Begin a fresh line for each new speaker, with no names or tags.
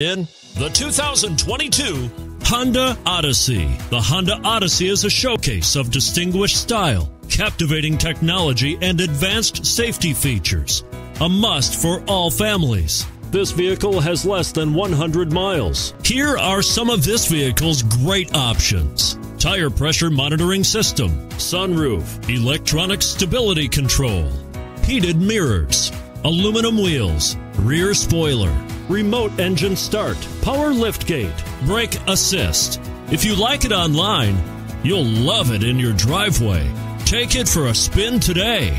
In the 2022 Honda Odyssey. The Honda Odyssey is a showcase of distinguished style, captivating technology, and advanced safety features. A must for all families. This vehicle has less than 100 miles. Here are some of this vehicle's great options. Tire pressure monitoring system, sunroof, electronic stability control, heated mirrors, aluminum wheels, rear spoiler, remote engine start, power liftgate, brake assist. If you like it online, you'll love it in your driveway. Take it for a spin today.